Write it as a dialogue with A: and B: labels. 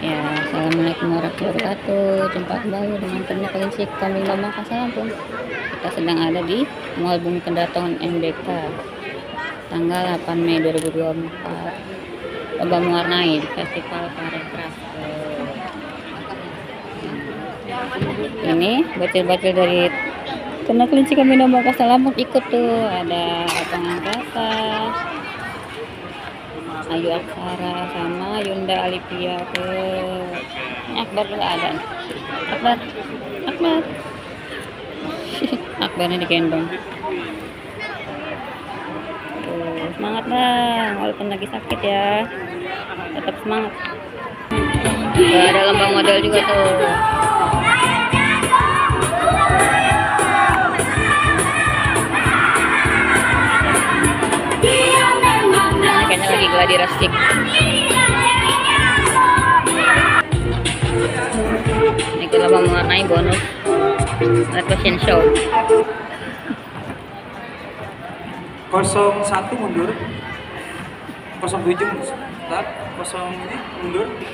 A: Ya, Assalamualaikum warahmatullahi wabarakatuh. Jumpa kembali dengan ternak kelinci kambing domba Kasalampung. Kita sedang ada di Mall Bumi Kedatongan MBK. Tanggal 8 Mei 2024. Lomba mewarnai Festival Parekraf. Ini bocil-bocil dari ternak kelinci kambing domba Kasalampung ikut tuh. Ada Abang Ayu Aksara sama Yunda Alipia ke Akbar juga ada. Akbar Akbar. Akbarnya digendong. Tuh semangat bang. Walaupun lagi sakit ya tetap semangat. Tuh, ada lomba model juga tuh lagi gladi rustic ini mau mewarnai bonus fashion show.
B: 01 mundur. 07 start. 0 ini mundur